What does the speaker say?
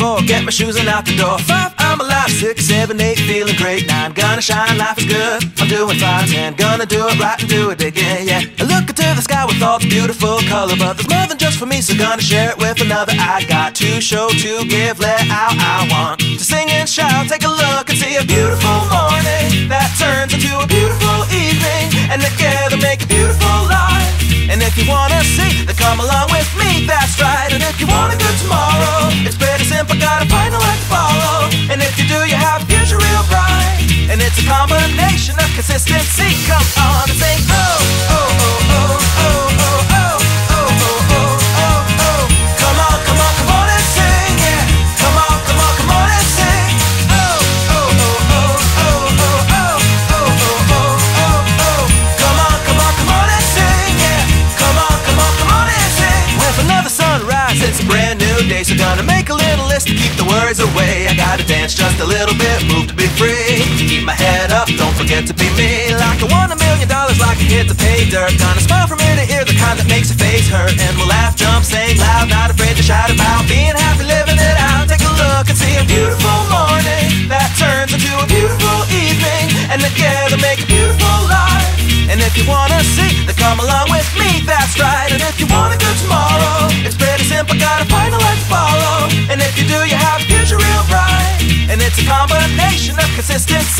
Four, get my shoes and out the door. Five, I'm alive. Six, seven, eight, feeling great. Nine, gonna shine, life is good. I'm doing fine. Ten, gonna do it right and do it again, yeah. I look into the sky with all the beautiful color, but there's more than just for me, so gonna share it with another. I got to show, to give, let out. I want to sing and shout. Take a look and see a beautiful morning that turns into a beautiful evening, and together make a beautiful life. And if you wanna see, then come along with me, that's right. Yeah. Come on, come on, come on and sing. With another sunrise, it's a brand new day, so gonna make a little list to keep the worries away. I gotta dance just a little bit, move to be free. Keep my head forget to be me. Like I won a million dollars like I hit the pay dirt. Kinda smile from ear to ear, the kind that makes your face hurt. And we'll laugh, jump, sing loud, not afraid to shout about Being happy, living it out, take a look and see a beautiful morning That turns into a beautiful evening. And together make a beautiful life. And if you wanna see, then come along with me, that's right. And if you want a good tomorrow, it's pretty simple, gotta find a life to follow And if you do, you have a future real bright. And it's a combination of consistency